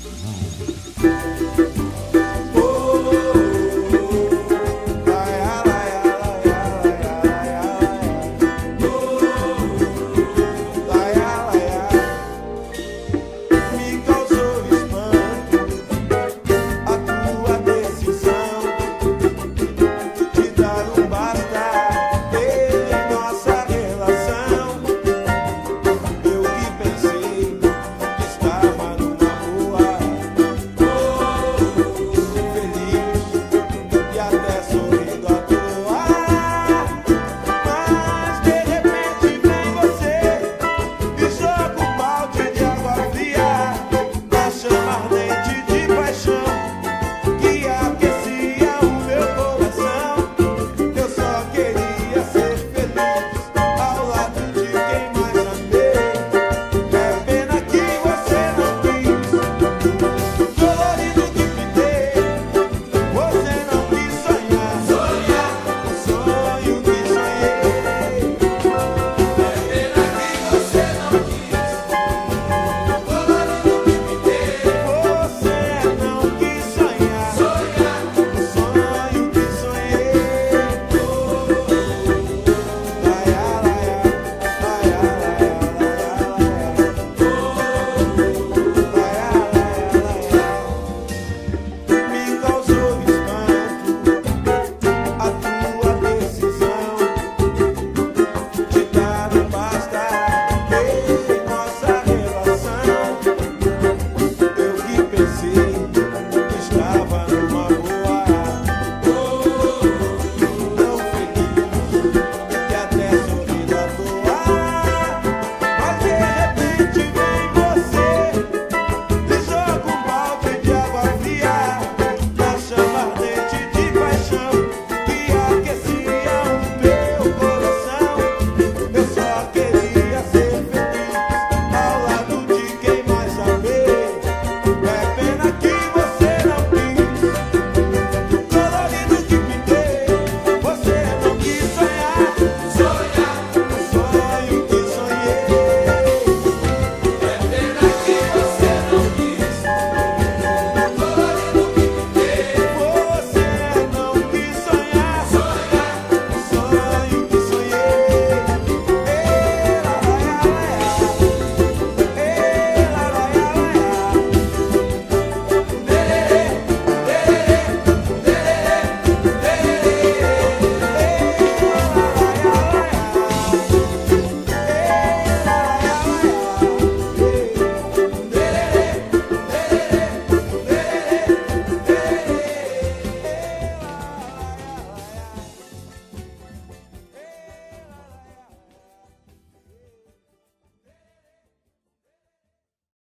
Ooh.